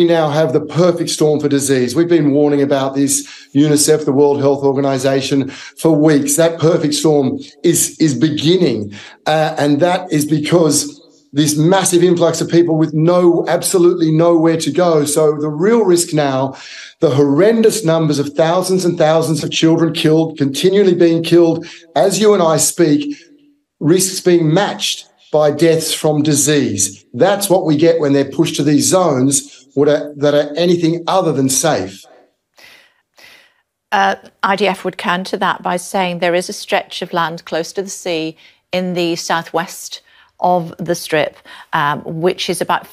we now have the perfect storm for disease. We've been warning about this, UNICEF, the World Health Organization, for weeks. That perfect storm is, is beginning. Uh, and that is because this massive influx of people with no, absolutely nowhere to go. So the real risk now, the horrendous numbers of thousands and thousands of children killed, continually being killed as you and I speak, risks being matched by deaths from disease. That's what we get when they're pushed to these zones that are anything other than safe. Uh, IDF would counter that by saying there is a stretch of land close to the sea in the southwest of the strip, um, which is about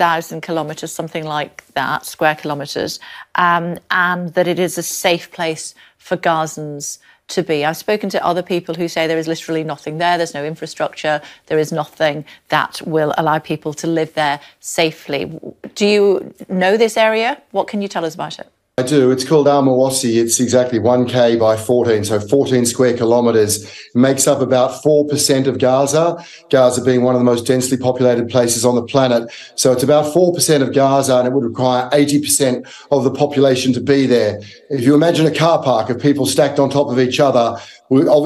14,000 kilometres, something like that, square kilometres, um, and that it is a safe place for Gazans to be. I've spoken to other people who say there is literally nothing there, there's no infrastructure, there is nothing that will allow people to live there safely. Do you know this area? What can you tell us about it? I do. It's called Al Mawasi. It's exactly 1K by 14, so 14 square kilometres. It makes up about 4% of Gaza, Gaza being one of the most densely populated places on the planet. So it's about 4% of Gaza, and it would require 80% of the population to be there. If you imagine a car park of people stacked on top of each other,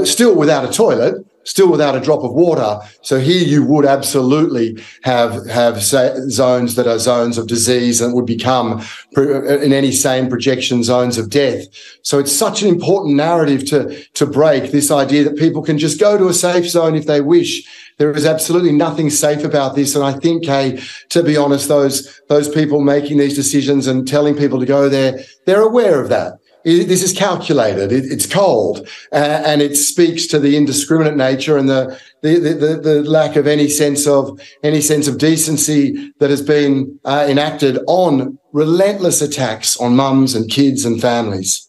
still without a toilet, still without a drop of water. So here you would absolutely have have zones that are zones of disease and would become in any sane projection zones of death. So it's such an important narrative to to break this idea that people can just go to a safe zone if they wish. There is absolutely nothing safe about this, and I think, hey, to be honest, those those people making these decisions and telling people to go there, they're aware of that this is calculated. It, it's cold, uh, and it speaks to the indiscriminate nature and the, the the, the lack of any sense of any sense of decency that has been uh, enacted on relentless attacks on mums and kids and families.